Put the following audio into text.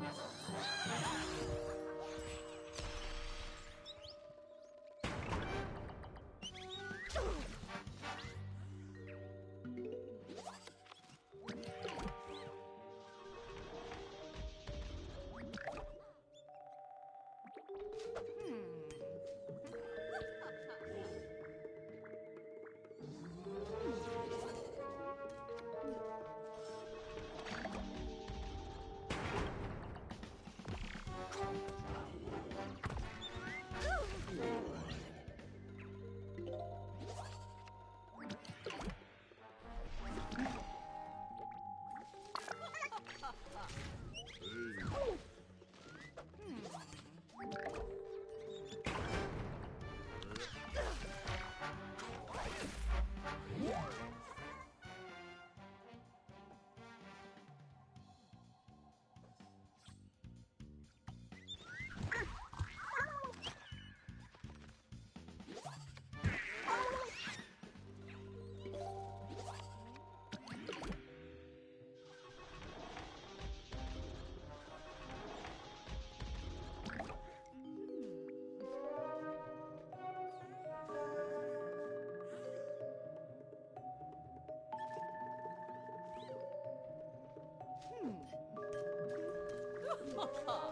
Ah! 哈哈